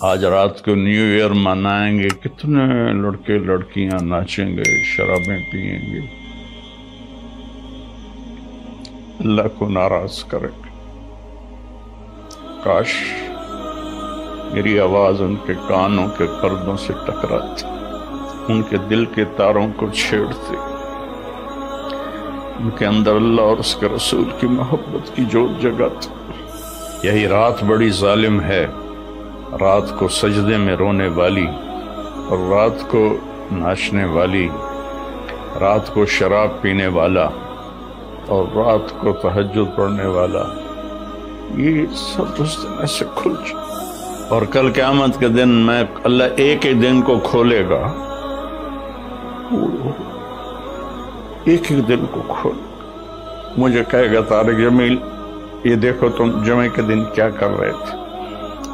آج رات کو نیو ایئر منائیں گے، کتنے لڑکے لڑکیاں ناچیں گے، شرابیں پئیں گے۔ اللہ کو ناراض کریں۔ گے کاش میری آواز ان کے کانوں کے پردوں سے ٹکراتی، ان کے دل کے تاروں کو چھیڑتی۔ ان کے اندر اللہ اور اس کے رسول کی محبت کی جوت جگاتی۔ یہی رات بڑی ظالم ہے۔ رات کو سجدے میں رونے والی اور رات کو ناچنے والی، رات کو شراب پینے والا اور رات کو تہجد پڑھنے والا، یہ سب اس دن ایسے کھل جائے اور کل قیامت کے دن میں اللہ ایک ایک دن کو کھولے گا۔ ایک ایک دن کو کھول۔ مجھے کہے گا طارق جمیل، یہ دیکھو تم جمعہ کے دن کیا کر رہے تھے۔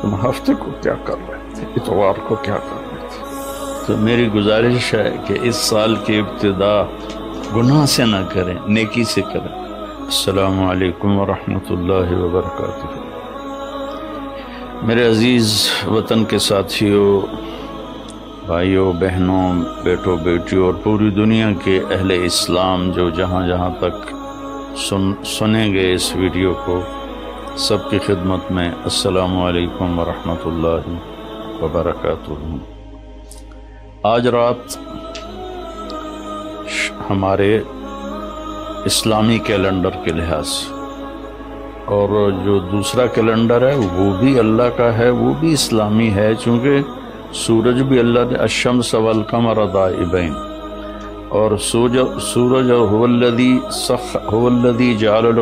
تم ہفتے کو کیا کر رہے تھے؟ اتوار کو کیا کر رہے تھے؟ تو میری گزارش ہے کہ اس سال کی ابتدا گناہ سے نہ کریں، نیکی سے کریں۔ السلام علیکم ورحمۃ اللہ وبرکاتہ۔ میرے عزیز وطن کے ساتھیوں بھائیوں بہنوں، بیٹوں، بیٹیوں اور پوری دنیا کے اہل اسلام جو جہاں جہاں تک سن، سنیں گے اس ویڈیو کو سب کی خدمت میں السلام علیکم ورحمۃ اللہ وبرکاتہ۔ آج رات ہمارے اسلامی کیلنڈر کے لحاظ سے، اور جو دوسرا کیلنڈر ہے، وہ بھی اللہ کا ہے، وہ بھی اسلامی ہے، چونکہ سورج بھی اللہ نے اشم الشمس والقمر دائبین۔ اور سورج سورج، هو سخ، هو جعل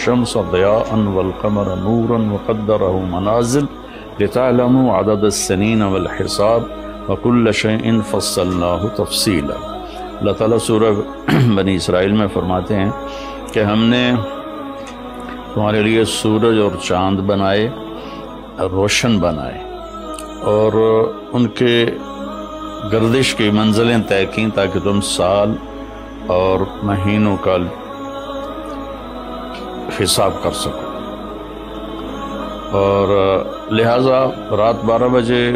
الشمس ضياء والقمر نورا وقدره منازل لتعلموا عدد السنين والحساب وكل شيء فصلناه تفصيلا۔ اللہ تعالیٰ سورہ بنی اسرائیل میں فرماتے ہیں کہ ہم نے تمہارے لیے سورج اور چاند بنائے، روشن بنائے اور ان کے گردش کی منزلیں طے کیں تاکہ تم سال اور مہینوں کا حساب کر سکو اور، لہٰذا رات بارہ بجے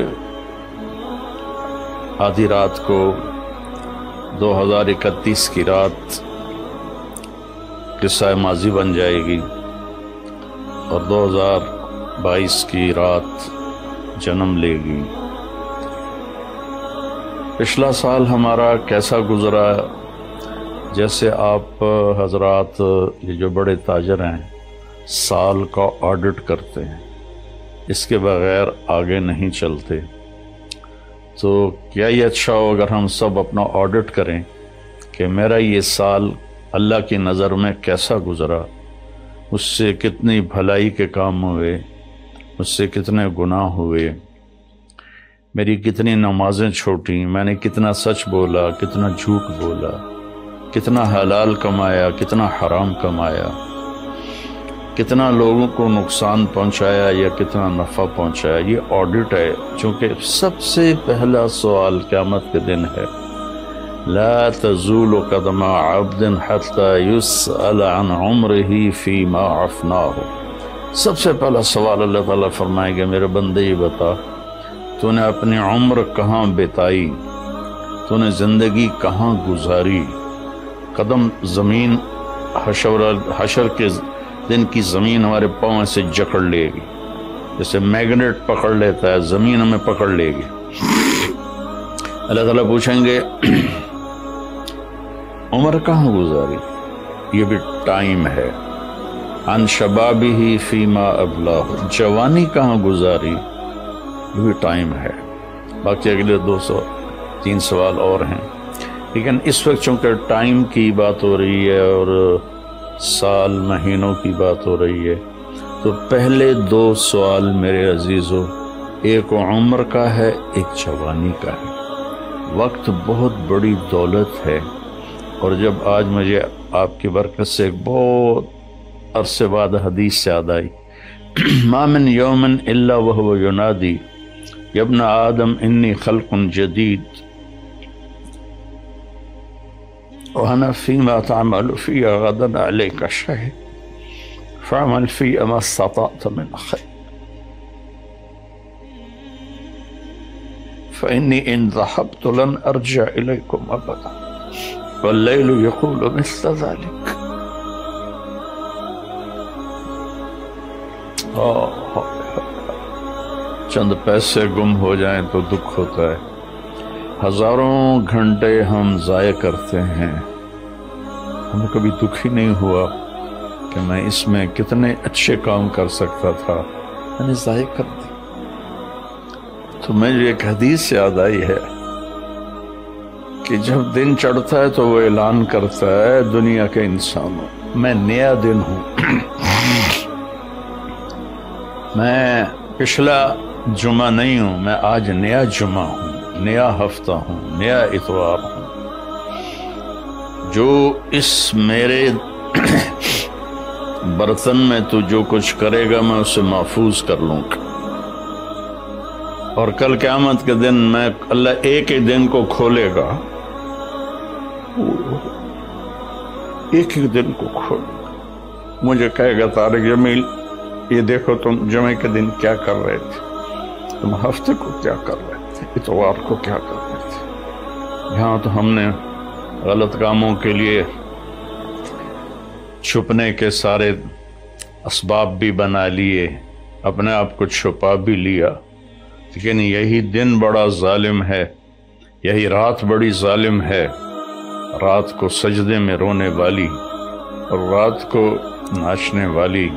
آدھی رات کو دو ہزار اکتیس کی رات قصہ ماضی بن جائے گی۔ اور دو ہزار بائیس کی رات جنم لے گی۔ پچھلا سال ہمارا کیسا گزرا جیسے آپ حضرات یہ جو بڑے تاجر ہیں، سال کا آڈٹ کرتے ہیں، اس کے بغیر آگے نہیں چلتے۔ تو کیا یہ اچھا ہو اگر ہم سب اپنا آڈٹ کریں کہ میرا یہ سال اللہ کی نظر میں کیسا گزرا؟ اس سے کتنی بھلائی کے کام ہوئے؟ اس سے کتنے گناہ ہوئے؟ میری کتنی نمازیں چھوٹی میں نے کتنا سچ بولا، کتنا جھوٹ بولا؟ کتنا حلال کمایا، کتنا حرام کمایا، کتنا لوگوں کو نقصان پہنچایا یا کتنا نفع پہنچایا، یہ آڈٹ ہے، چونکہ سب سے پہلا سوال قیامت کے دن ہے۔ لا تزول قدم عبد حتى يسأل عن عمره فيما عفناه۔ سب سے پہلا سوال اللہ تعالیٰ فرمائے گا، میرے بندے یہ بتا، تو نے اپنی عمر کہاں بتائی؟ تو نے زندگی کہاں گزاری؟ قدم زمین حشر حشر کے دن کی زمین ہمارے پاؤں سے جکڑ لے گی۔ جیسے میگنیٹ پکڑ لیتا ہے، زمین ہمیں پکڑ لے گی۔ اللہ تعالیٰ پوچھیں گے، عمر کہاں گزاری؟ یہ بھی ٹائم ہے۔ ان شبابی ہی فیما ابلا جوانی کہاں گزاری؟ یہ بھی ٹائم ہے۔ باقی اگلے دو سو، تین سوال اور ہیں۔ لیکن اس وقت چونکہ ٹائم کی بات ہو رہی ہے اور سال مہینوں کی بات ہو رہی ہے، تو پہلے دو سوال میرے عزیزوں ایک عمر کا ہے، ایک جوانی کا ہے۔ وقت بہت بڑی دولت ہے۔ اور جب آج مجھے آپ کی برکت سے ایک بہت عرصے بعد حدیث سے یاد آئی مامن یومن اللہ وہ ینادی یبن آدم انی خلق جدید۔ وأنا فيما تعمل في غدا عليك شهيد فاعمل في ما استطعت من خير. فإني إن ذهبت لن أرجع إليكم أبدا. والليل يقول مثل ذلك. چند پیسے گم ہو جائیں تو دکھ ہوتا ہے ہزاروں گھنٹے ہم ضائع کرتے ہیں۔ ہمیں کبھی دکھ ہی نہیں ہوا کہ میں اس میں کتنے اچھے کام کر سکتا تھا۔ میں نے ضائع کر دی۔ تو مجھے ایک حدیث یاد آئی ہے کہ جب دن چڑھتا ہے تو وہ اعلان کرتا ہے دنیا کے انسانوں۔ میں نیا دن ہوں۔ میں پچھلا جمعہ نہیں ہوں، میں آج نیا جمعہ ہوں۔ نیا ہفتہ ہوں، نیا اتوار ہوں۔ جو اس میرے برتن میں تو جو کچھ کرے گا میں اسے محفوظ کر لوں گا۔ اور کل قیامت کے دن میں اللہ ایک ہی دن کو کھولے گا۔ ایک ہی دن کو کھولے گا۔ مجھے کہے گا تارک جمیل، یہ دیکھو تم جمعہ کے دن کیا کر رہے تھے؟ تم ہفتے کو کیا کر رہے تھے؟ اتوار کو کیا کر رہے تھے یہاں تو ہم نے غلط کاموں کے لیے چھپنے کے سارے اسباب بھی بنا لیے، اپنے آپ کو چھپا بھی لیا۔ لیکن یہی دن بڑا ظالم ہے، یہی رات بڑی ظالم ہے۔ رات کو سجدے میں رونے والی اور رات کو ناچنے والی،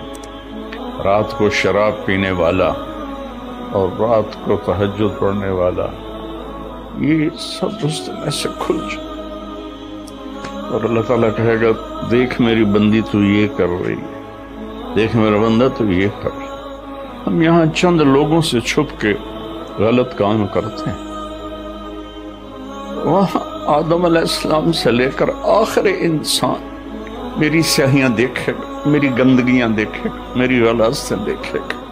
رات کو شراب پینے والا۔ اور رات کو تحجد پڑھنے والا، یہ سب اس میں سے کھل جائے اور اللہ تعالیٰ کہے گا، دیکھ میری بندی تو یہ کر رہی ہے، دیکھ میرا بندہ تو یہ کر رہا ہم یہاں چند لوگوں سے چھپ کے غلط کام کرتے ہیں۔ وہاں آدم علیہ السلام سے لے کر آخر انسان میری سیاہیاں دیکھے گا، میری گندگیاں دیکھے گا، میری غلط سے دیکھے گا۔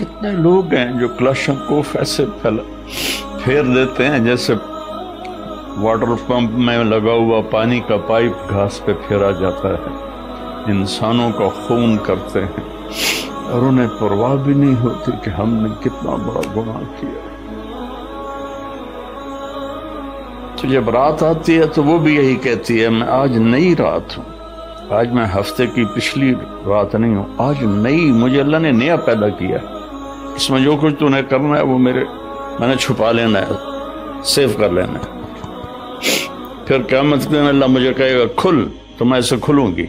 کتنے لوگ ہیں جو کلشن کو ایسے پھیلا پھیر دیتے ہیں جیسے واٹر پمپ میں لگا ہوا پانی کا پائپ گھاس پہ پھیرا جاتا ہے۔ انسانوں کا خون کرتے ہیں اور انہیں پرواہ بھی نہیں ہوتی کہ ہم نے کتنا بڑا گناہ کیا۔ تو جب رات آتی ہے تو وہ بھی یہی کہتی ہے، میں آج نئی رات ہوں۔ آج میں ہفتے کی پچھلی رات نہیں ہوں، آج نئی، مجھے اللہ نے نیا پیدا کیا اس میں جو کچھ تو نے کرنا ہے وہ میرے میں نے چھپا لینا ہے، سیو کر لینا ہے۔ پھر قیامت دن اللہ مجھے کہے گا، کھل، تو میں اسے کھلوں گی۔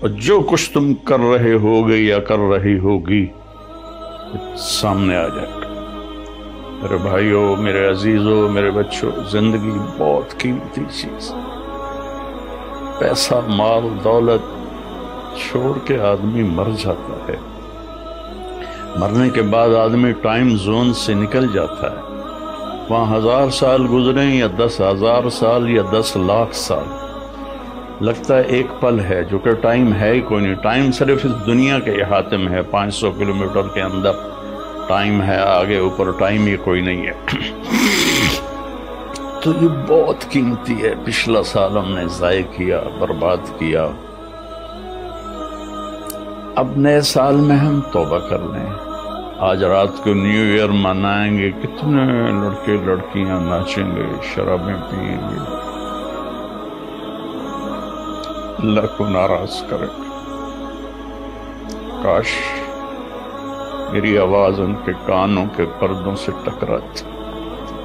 اور جو کچھ تم کر رہے ہوگے یا کر رہی ہوگی، سامنے آ جائے گا۔ میرے بھائیوں میرے عزیزوں میرے بچوں، زندگی بہت قیمتی چیز۔ پیسہ، مال، دولت، چھوڑ کے آدمی مر جاتا ہے۔ مرنے کے بعد آدمی ٹائم زون سے نکل جاتا ہے۔ وہاں ہزار سال گزرے یا دس ہزار سال یا دس لاکھ سال۔ لگتا ہے ایک پل ہے، جو کہ ٹائم ہے ہی کوئی نہیں۔ ٹائم صرف اس دنیا کے احاطے میں ہے۔ پانچ سو کلومیٹر کے اندر ٹائم ہے، آگے اوپر ٹائم ہی کوئی نہیں ہے۔ تو یہ بہت قیمتی ہے۔ پچھلا سال ہم نے ضائع کیا، برباد کیا۔ اب نئے سال میں ہم توبہ کر لیں۔ آج رات کو نیو ایئر منائیں گے، کتنے لڑکے لڑکیاں ناچیں گے، شرابیں پیئیں گے۔ اللہ کو ناراض کریں کاش میری آواز ان کے کانوں کے پردوں سے ٹکراتی،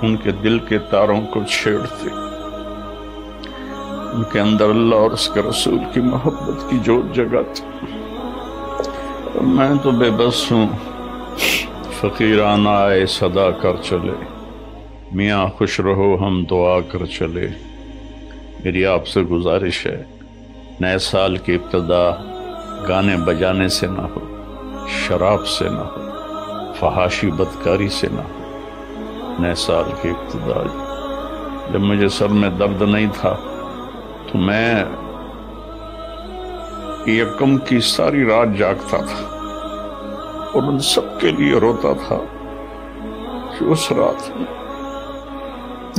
ان کے دل کے تاروں کو چھیڑتی۔ ان کے اندر اللہ اور اس کے رسول کی محبت کی جوت جگاتی۔ میں تو بے بس ہوں۔ فقیرانہ آئے، صدا کر چلے۔ میاں خوش رہو، ہم دعا کر چلے۔ میری آپ سے گزارش ہے، نئے سال کی ابتدا گانے بجانے سے نہ ہو، شراب سے نہ ہو، فحاشی بدکاری سے نہ ہو۔ نئے سال کی ابتدا۔ جب مجھے سر میں درد نہیں تھا، تو میں یکم کی ساری رات جاگتا تھا اور ان سب کے لیے روتا تھا کہ اس رات میں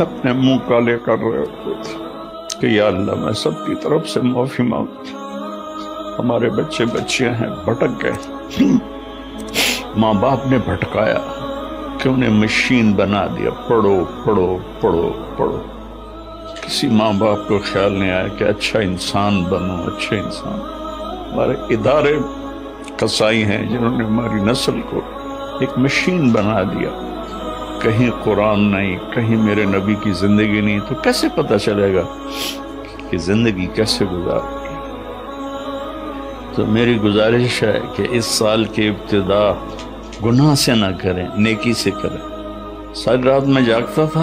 اپنے منہ کالے کر رہے ہوتے تھے کہ یا اللہ، میں سب کی طرف سے معافی مانگتا ہمارے بچے بچیاں ہیں، بھٹک گئے۔ ماں باپ نے بھٹکایا کہ انہیں مشین بنا دیا۔ پڑھو پڑھو پڑھو پڑھو۔ کسی ماں باپ کو خیال نہیں آیا کہ اچھا انسان بنو اچھا انسان۔ ہمارے ادارے کسائی ہیں جنہوں نے ہماری نسل کو ایک مشین بنا دیا۔ کہیں قرآن نہیں، کہیں میرے نبی کی زندگی نہیں، تو کیسے پتا چلے گا کہ زندگی کیسے گزار تو میری گزارش ہے کہ اس سال کی ابتدا گناہ سے نہ کریں، نیکی سے کریں۔ ساری رات میں جاگتا تھا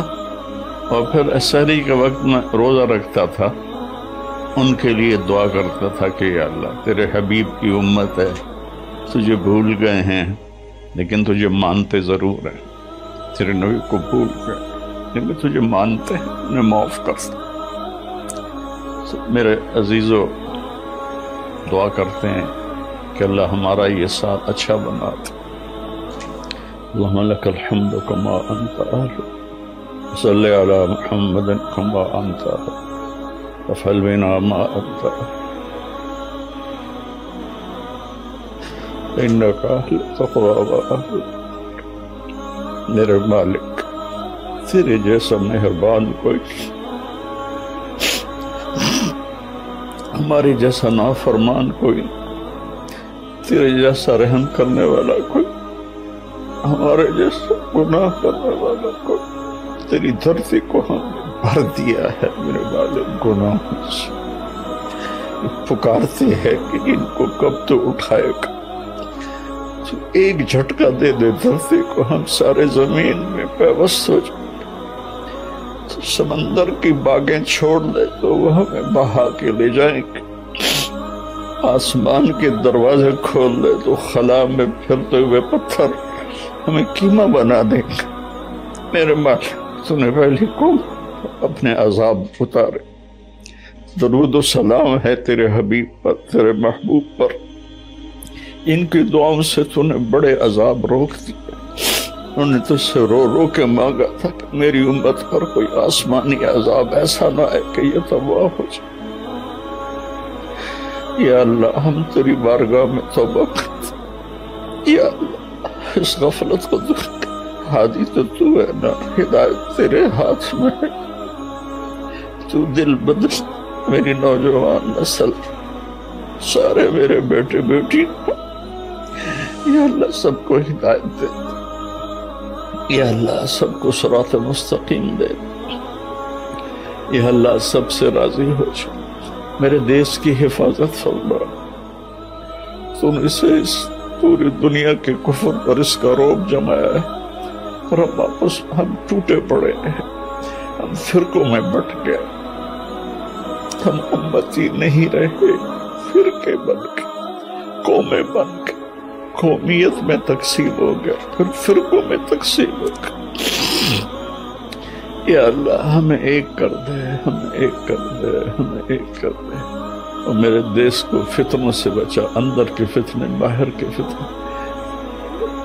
اور پھر اسری کے وقت میں روزہ رکھتا تھا۔ ان کے لیے دعا کرتا تھا کہ یا اللہ، تیرے حبیب کی امت ہے، تجھے بھول گئے ہیں، لیکن تجھے مانتے ضرور ہیں۔ تیرے نبی کو بھول گئے، لیکن تجھے مانتے ہیں، انہیں معاف کر میرے عزیزو، دعا کرتے ہیں کہ اللہ ہمارا یہ ساتھ اچھا بنا دے اللہم لک الحمد کما انت آلو صلی علی محمد کما انت آلو وفعل بنا ما أنت إنك أهل تقوى وأهل میرے مالک تیرے جیسا مہربان کوئی ہماری جیسا نافرمان کوئی، تیرے جیسا رحم کرنے والا کوئی، ہمارے جیسا گناہ کرنے والا کوئی، تیری دھرتی کو ہم بھر دیا ہے میرے والد گناہوں سے پکارتے ہیں کہ ان کو کب تو اٹھائے گا۔ تو ایک جھٹکا دے دے دھرتی کو ہم سارے زمین میں پیوست ہو جائیں۔ تو سمندر کی باغیں چھوڑ دے تو وہ ہمیں بہا کے لے جائیں۔ گے آسمان کے دروازے کھول دے تو خلا میں پھرتے ہوئے پتھر ہمیں کیما بنا دیں گے میرے مالک تو نے پہلی کون اپنے عذاب اتارے درود و سلام ہے تیرے حبیب پر، تیرے محبوب پر۔ ان کی دعاؤں سے تو نے بڑے عذاب روک دیے۔ انہوں نے تجھ سے رو رو کے مانگا تھا کہ میری امت پر کوئی آسمانی عذاب ایسا نہ ہے کہ یہ تباہ ہو جائے۔ یا اللہ، ہم تیری بارگاہ میں توبہ کرتے یا اللہ، اس غفلت کو دور حادی تو تو ہے نا، ہدایت تیرے ہاتھ میں ہے۔ تو دل بدل میری نوجوان نسل، سارے میرے بیٹے بیٹی، یا اللہ سب کو ہدایت دے، یا اللہ سب کو سرات مستقیم دے۔ یا اللہ سب سے راضی ہو جائے میرے دیس کی حفاظت فرما۔ تو نے اسے اس پوری دنیا کے کفر پر اس کا روب جمایا ہے، اور ہم واپس ہم ٹوٹے پڑے ہیں۔ ہم فرقوں میں بٹ گئے۔ ہم امتی نہیں رہے۔ فرقے بن کے، قومیں بن کے۔ قومیت میں تقسیم ہو گیا، پھر فرقوں میں تقسیم ہو گیا۔ یا اللہ، ہمیں ایک کر دے، ہمیں ایک کر دے، ہمیں ایک کر دے۔ اور میرے دیس کو فتنوں سے بچا، اندر کے فتنے، باہر کے فتنے۔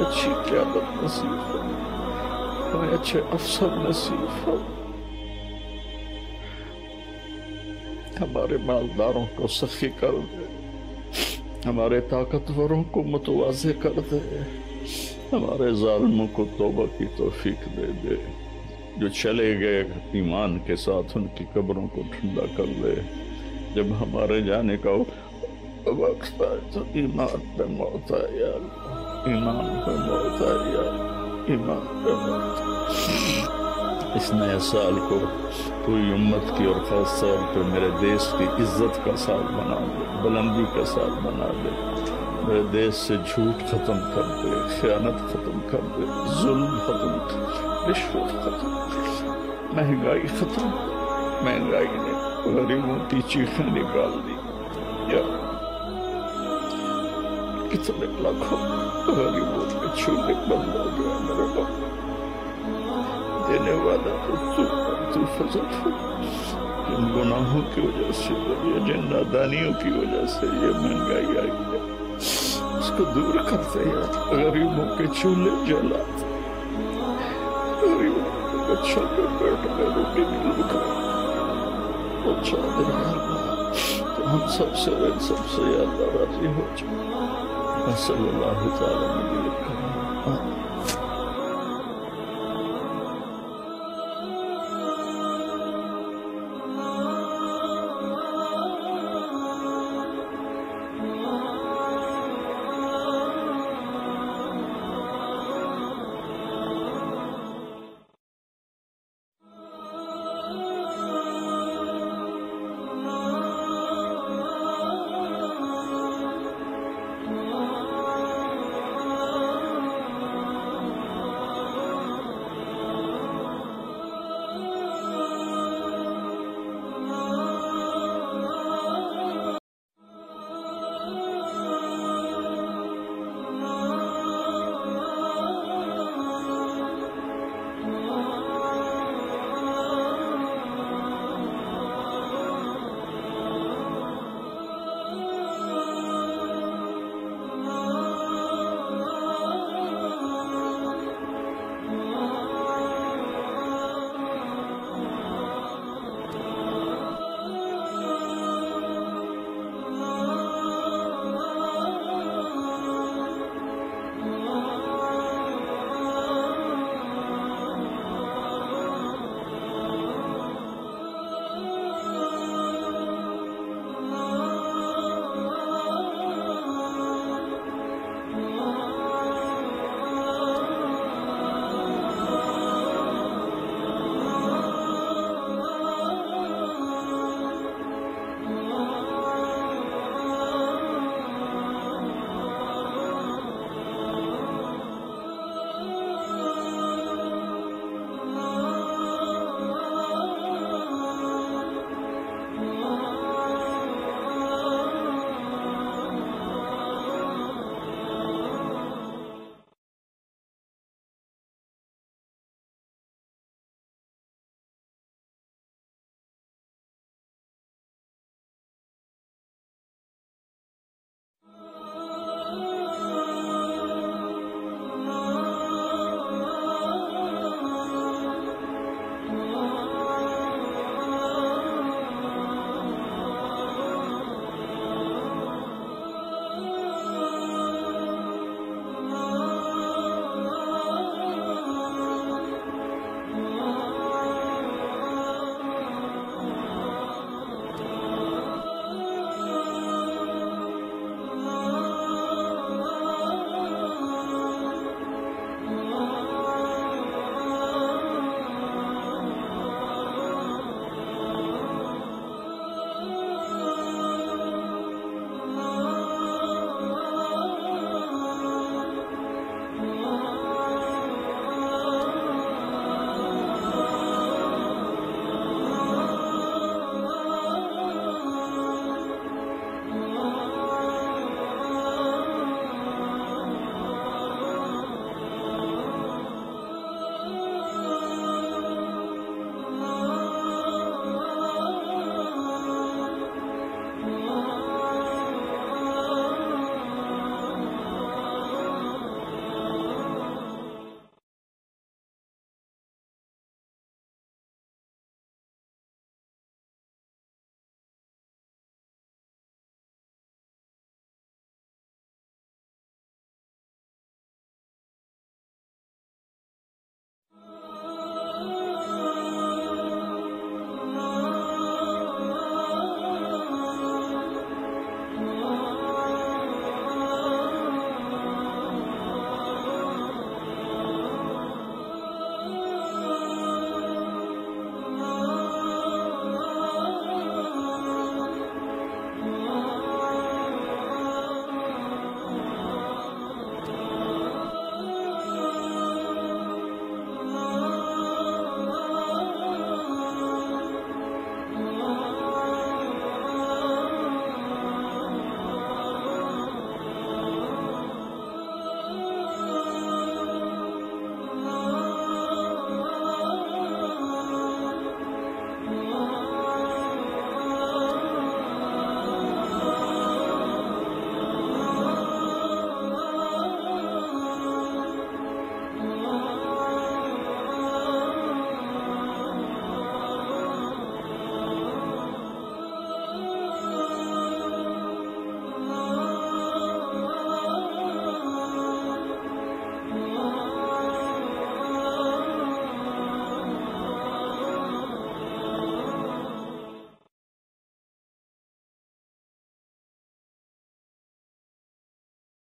اچھی قیادت نصیب ہو ہمیں اچھے افسر نصیب ہو ہمارے مالداروں کو سخی کر دے۔ ہمارے طاقتوروں کو متوازے کر دے۔ ہمارے ظالموں کو توبہ کی توفیق دے دے۔ جو چلے گئے ایمان کے ساتھ ان کی قبروں کو ٹھنڈا کر دے جب ہمارے جانے کا وقت آئے تو ایمان پہ موت آئے۔ یا اللہ ایمان پہ موت آئے۔ یا اللہ ایمان پہ موت اس نئے سال کو پوری امت کی اور خاص طور پہ میرے دیس کی عزت کا سال بنا دے، بلندی کا سال بنا دے۔ میرے دیس سے جھوٹ ختم کر دے، خیانت ختم کر دے، ظلم ختم کر دے، رشوت ختم کر مہنگائی ختم، مہنگائی نے غریبوں کی چیخیں نکال دی۔ یا کتنے لاکھوں غریبوں کے چھوٹے بند ہو گیا میرے باپ دینے والا تو جن گناہوں کی وجہ سے یا جن نادانیوں کی وجہ سے یہ مہنگائی آئی ہے اس کو دور کرتے ہیں غریبوں کے چولے جلات غریبوں کے بچوں کے پیٹ میں روٹی نہیں لکھا اچھا دن اللہ تو ہم سب سے ان سب سے یا اللہ راضی ہو جائے صلی اللہ تعالیٰ نبی کریم آمین